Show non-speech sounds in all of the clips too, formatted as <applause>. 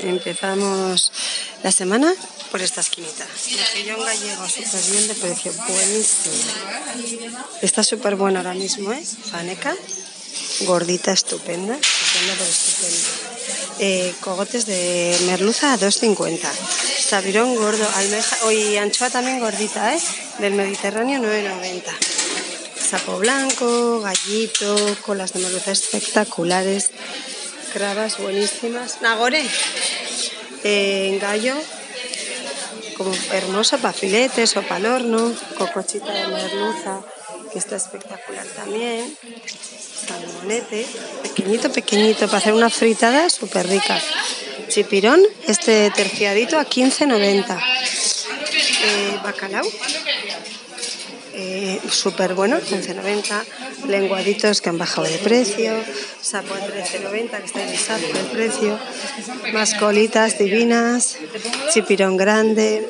Empezamos la semana por esta esquinita. Mejillón gallego, súper bien de precio, buenísimo. Está súper bueno ahora mismo, ¿eh? Faneca, gordita, estupenda. Estupenda, pero estupenda. Eh, cogotes de merluza a 2,50. Sabirón gordo, almeja, hoy anchoa también gordita, ¿eh? Del Mediterráneo 9,90. Sapo blanco, gallito, colas de merluza espectaculares, cravas buenísimas. Nagore, eh, gallo, como hermosa para filetes o para horno, cocochita de merluza, que está espectacular también, salmonete, pequeñito, pequeñito, para hacer una fritada súper rica. Chipirón, este terciadito a 15,90. Eh, bacalao, eh, súper bueno, 15,90. Lenguaditos que han bajado de precio. Sapo a 13,90, que está en el el precio. Más colitas divinas. Chipirón grande.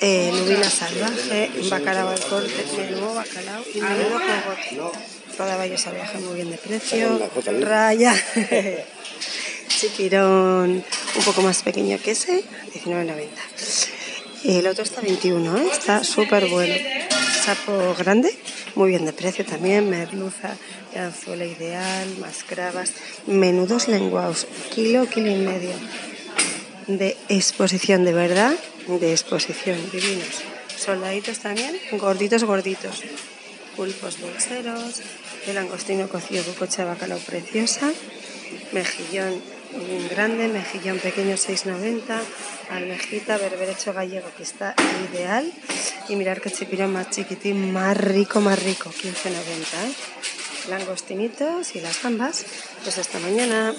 Eh, nubina salvaje. Bacalao al corte. Menudo bacalao y menudo cogote. Rodaballo salvaje muy bien de precio. Raya. <laughs> Chipirón un poco más pequeño que ese, 19,90. El otro está 21, ¿eh? está súper bueno. Sapo grande, muy bien de precio también. Merluza anzuela ideal, más cravas. Menudos lenguados, kilo, kilo y medio. De exposición, de verdad, de exposición, divinos. Soldaditos también, gorditos, gorditos. Pulpos dulceros, el langostino cocido con coche de bacalao preciosa. Mejillón un grande, mejillón pequeño 6,90, almejita, berberecho gallego que está ideal y mirar que chipirón más chiquitín, más rico, más rico, 15,90. ¿eh? Langostinitos y las gambas, pues hasta mañana.